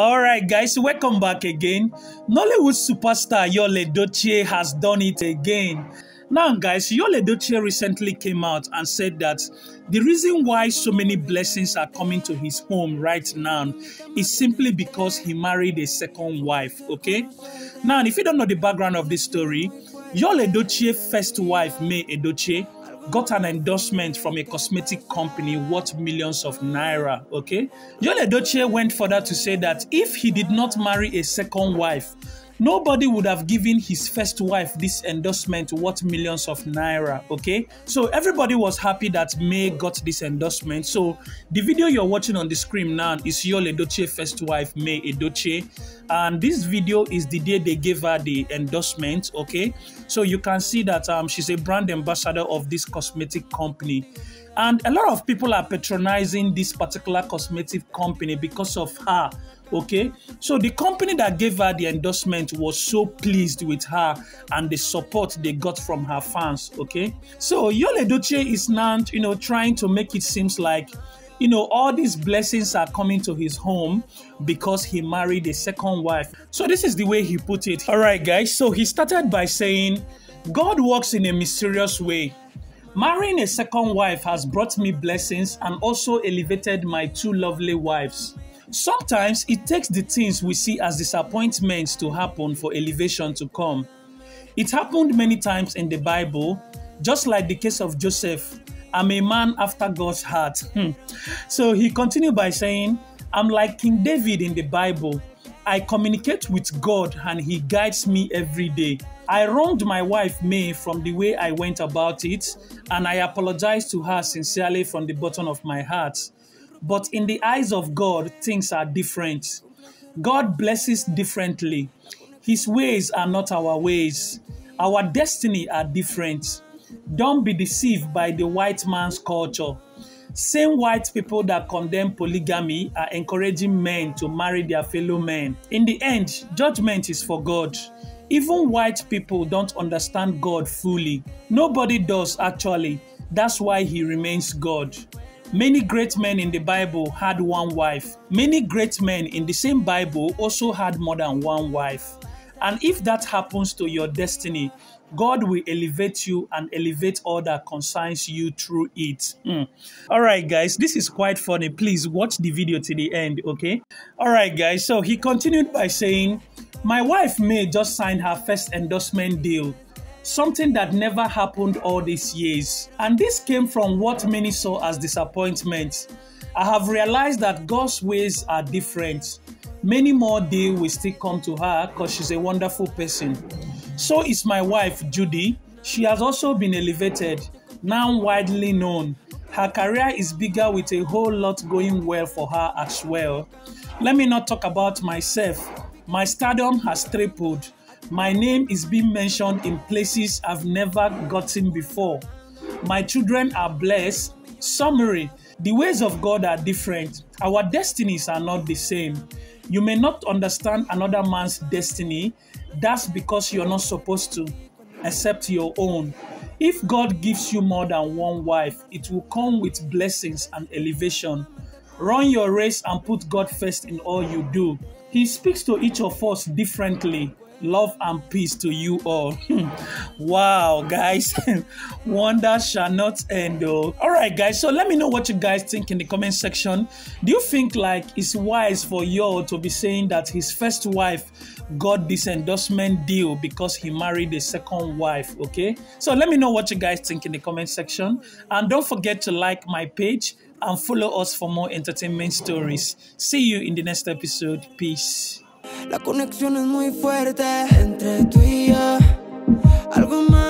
All right, guys, welcome back again. Nollywood superstar Yul Edochie has done it again. Now, guys, Yul Edochie recently came out and said that the reason why so many blessings are coming to his home right now is simply because he married a second wife, okay? Now, if you don't know the background of this story, Yul Edochie's first wife, May Edochie, got an endorsement from a cosmetic company worth millions of naira. Okay, Yul Edochie went further to say that if he did not marry a second wife, nobody would have given his first wife this endorsement worth millions of naira. Okay, so everybody was happy that May got this endorsement. So the video you're watching on the screen now is Yul Edochie's first wife, May Edochie, and this video is the day they gave her the endorsement. Okay, so you can see that um, she's a brand ambassador of this cosmetic company. And a lot of people are patronizing this particular cosmetic company because of her. Okay, so the company that gave her the endorsement was so pleased with her and the support they got from her fans. Okay, so Yul Edochie is now, you know, trying to make it seems like you know, all these blessings are coming to his home because he married a second wife. So this is the way he put it. All right, guys. So he started by saying, God works in a mysterious way. Marrying a second wife has brought me blessings and also elevated my two lovely wives. Sometimes it takes the things we see as disappointments to happen for elevation to come. It happened many times in the Bible, just like the case of Joseph. I'm a man after God's heart. Hmm. So he continued by saying, I'm like King David in the Bible. I communicate with God and he guides me every day. I wronged my wife May from the way I went about it, and I apologize to her sincerely from the bottom of my heart. But in the eyes of God, things are different. God blesses differently. His ways are not our ways. Our destiny are different. Don't be deceived by the white man's culture. Same white people that condemn polygamy are encouraging men to marry their fellow men. In the end, judgment is for God. Even white people don't understand God fully. Nobody does actually. That's why he remains God. Many great men in the Bible had one wife. Many great men in the same Bible also had more than one wife. And if that happens to your destiny, God will elevate you and elevate all that concerns you through it. Mm. All right, guys, this is quite funny. Please watch the video to the end, okay? All right, guys, so he continued by saying, My wife May just signed her first endorsement deal, something that never happened all these years. And this came from what many saw as disappointment. I have realized that God's ways are different. Many more deals will still come to her because she's a wonderful person. So is my wife, Judy. She has also been elevated, now widely known. Her career is bigger with a whole lot going well for her as well. Let me not talk about myself. My stardom has tripled. My name is being mentioned in places I've never gotten before. My children are blessed. Summary The ways of God are different. Our destinies are not the same. You may not understand another man's destiny, that's because you're not supposed to accept your own. If God gives you more than one wife, it will come with blessings and elevation. Run your race and put God first in all you do. He speaks to each of us differently. Love and peace to you all. Hmm. wow, guys. Wonder shall not end. All right, guys. So let me know what you guys think in the comment section. Do you think like it's wise for you to be saying that his first wife got this endorsement deal because he married a second wife? Okay. So let me know what you guys think in the comment section. And don't forget to like my page and follow us for more entertainment stories. See you in the next episode. Peace. La conexión es muy fuerte entre tú y yo. Algo más.